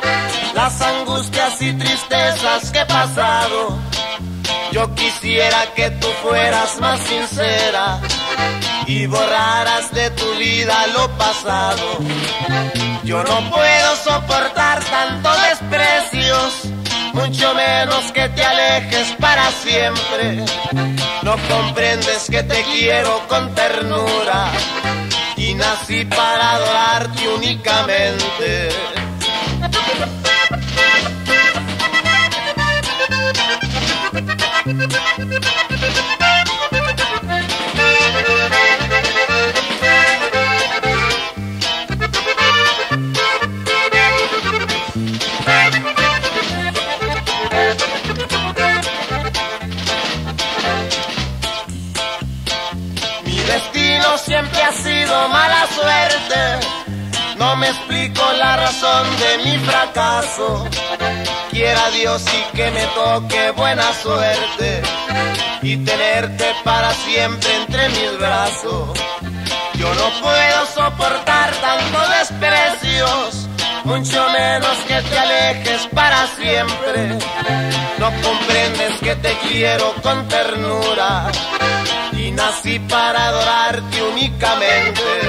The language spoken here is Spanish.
penas y tristezas que he pasado. Yo quisiera que tú fueras más sincera y borraras de tu vida lo pasado. Yo no puedo soportar tantos desprecios, mucho menos que te alejes para siempre. No comprendes que te quiero con ternura y nací para adorarte Mi destino siempre ha sido mala suerte. Explico la razón de mi fracaso. Quiera Dios y que me toque buena suerte y tenerte para siempre entre mis brazos. Yo no puedo soportar tantos desprecios, mucho menos que te alejes para siempre. No comprendes que te quiero con ternura y nací para adorarte únicamente.